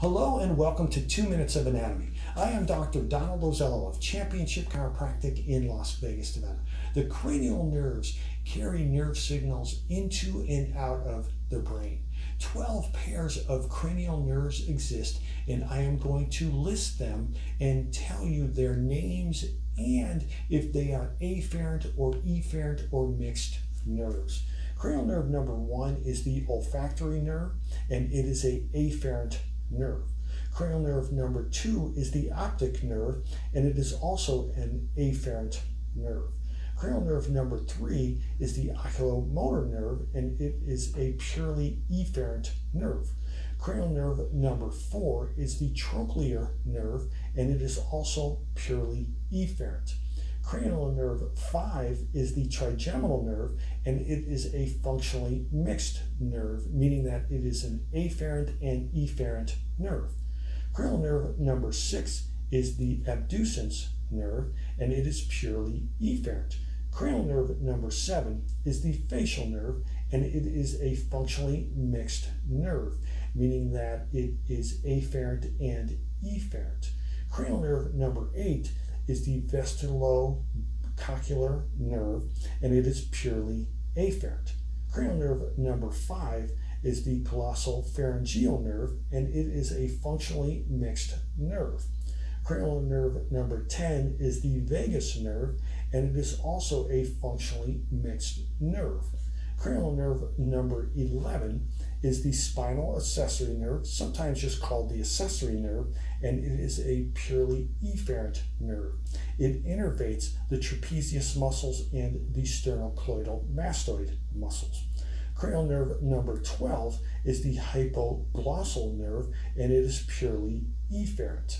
Hello and welcome to Two Minutes of Anatomy. I am Dr. Donald Ozello of Championship Chiropractic in Las Vegas, Nevada. The cranial nerves carry nerve signals into and out of the brain. 12 pairs of cranial nerves exist, and I am going to list them and tell you their names and if they are afferent or efferent or mixed nerves. Cranial nerve number one is the olfactory nerve, and it is a afferent nerve. Cranial nerve number two is the optic nerve, and it is also an afferent nerve. Cranial nerve number three is the oculomotor nerve, and it is a purely efferent nerve. Cranial nerve number four is the trochlear nerve, and it is also purely efferent. Cranial nerve 5 is the trigeminal nerve, and it is a functionally mixed nerve, meaning that it is an afferent and efferent nerve. Cranial nerve number 6 is the abducens nerve, and it is purely efferent. Cranial nerve number 7 is the facial nerve, and it is a functionally mixed nerve, meaning that it is afferent and efferent. Cranial nerve number 8 is the vestibulocochlear nerve, and it is purely afferent. Cranial nerve number five is the glossopharyngeal nerve, and it is a functionally mixed nerve. Cranial nerve number 10 is the vagus nerve, and it is also a functionally mixed nerve. Cranial nerve number 11 is the spinal accessory nerve, sometimes just called the accessory nerve, and it is a purely efferent nerve. It innervates the trapezius muscles and the sternocleidomastoid mastoid muscles. Cranial nerve number 12 is the hypoglossal nerve, and it is purely efferent.